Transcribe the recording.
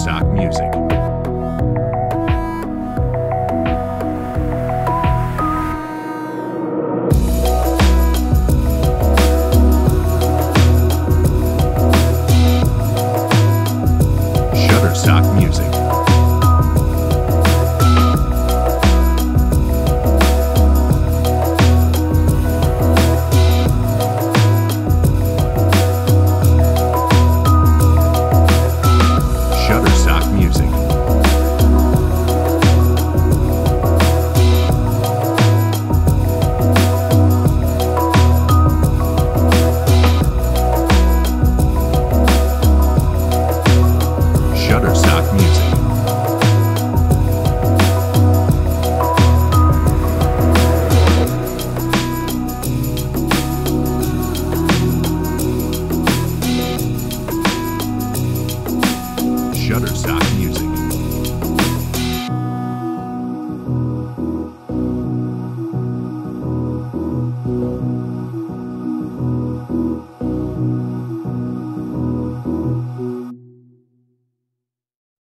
Shutterstock Music. Shutterstock Music. Sounders Music.